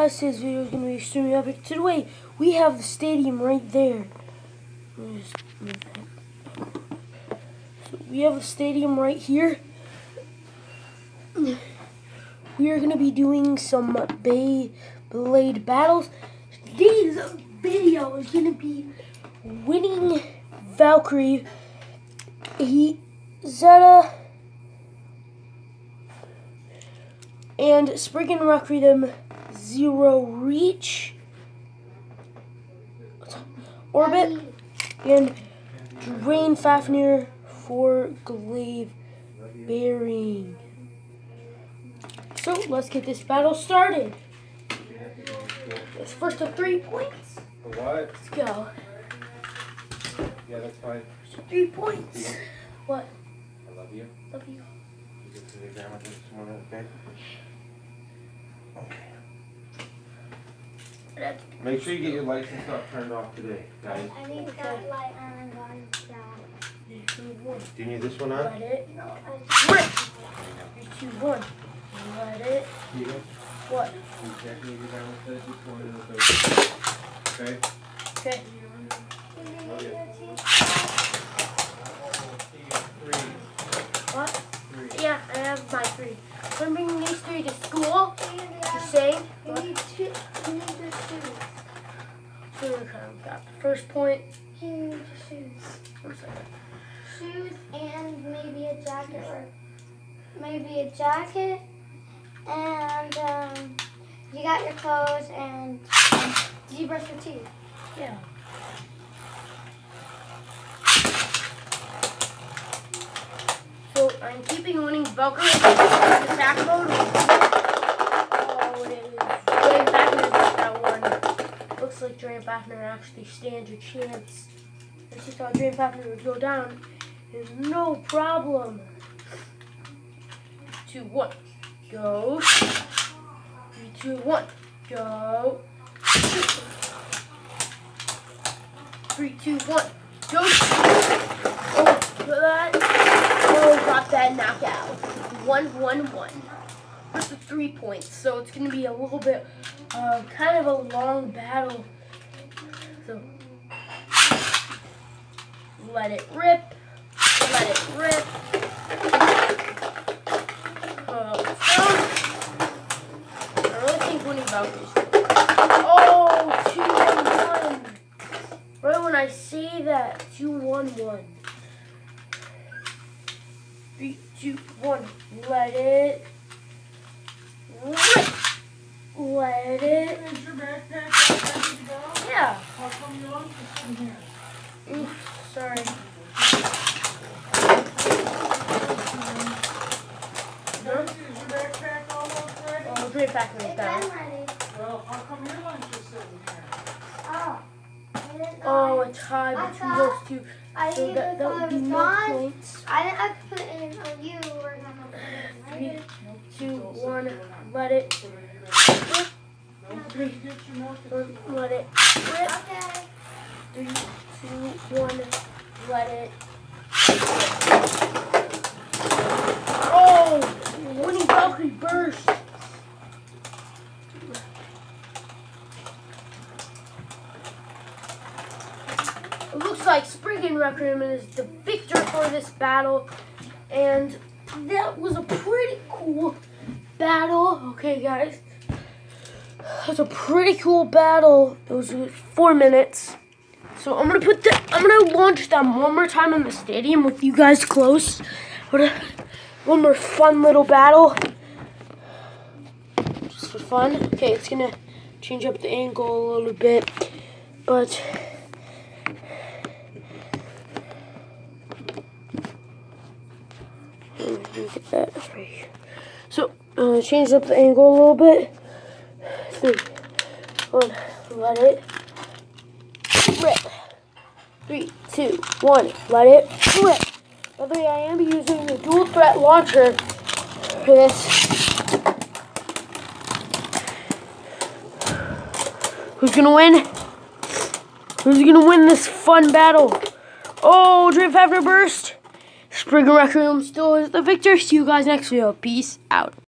guys, today's video is going to be extremely epic. Today, we have the stadium right there. So we have the stadium right here. We are going to be doing some Beyblade battles. Today's video is going to be winning Valkyrie, he, Zeta, and Spriggan Requiem Zero Reach, Orbit, and Drain Fafnir for Glaive Bearing. So let's get this battle started. It's first of three points. For what? Let's go. Yeah, that's fine. Three points. What? I love you. Love you. You get to the grandma this morning, okay? That's Make sure you get your license not turned off today, guys. I need that light on on down. Do you need this one on? Let it. No, I Rip. Three, two, one. Let it. You go. What? You check me, your grandma says this morning, okay? Okay? Okay. Love you. Three. What? Three. Yeah, I have my three. I'm bringing these three to school. To need say. You need two. You need the shoes. So we kind of got the first point. You need the shoes. One second. Shoes and maybe a jacket or maybe a jacket and um, you got your clothes and did you brush your teeth? Yeah. So I'm keeping winning Valkyrie in attack mode. Drain Fafnir actually stands a chance. I just thought Drain Fafnir would go down. There's no problem. Two, one, go. Three, two, one, go. Three, two, one, go. Oh, that. Oh, got that knockout. One, one, one. That's the three points. So it's going to be a little bit, uh, kind of a long battle. Let it rip. Let it rip. Oh, I really think winning Valkyries. Oh, two, one, one. Right when I say that, two, one, one. Three, two, one. Let it rip. Let it. Is your backpack ready to go? Yeah. How come you left it in here? Oof, sorry. Darcy, is your backpack almost ready? Oh, I'll it back It's the I'm back. Well, how come your lunch is sitting here? Oh. I didn't know Oh, I- a tie between those two. I So that, that would be no points. I didn't have to put it in on you. We're gonna put it Three, in. two, one. Let it rip. Don't forget to get your milk. One, let it rip. Okay. Three, two, one. Let it. Oh, winning Valkyrie burst. Like Spriggan Requiem is the victor for this battle, and that was a pretty cool battle. Okay, guys. That's a pretty cool battle. It was four minutes. So I'm gonna put the I'm gonna launch them one more time in the stadium with you guys close. One more fun little battle. Just for fun. Okay, it's gonna change up the angle a little bit. But Let me get that here. So uh, change up the angle a little bit. Three, one, let it rip. Three, two, one, let it rip. By the way, I am using the dual threat launcher for this. Who's gonna win? Who's gonna win this fun battle? Oh, Drain Fafnir burst. Spriggan Requiem is the victor. See you guys next video. Peace out.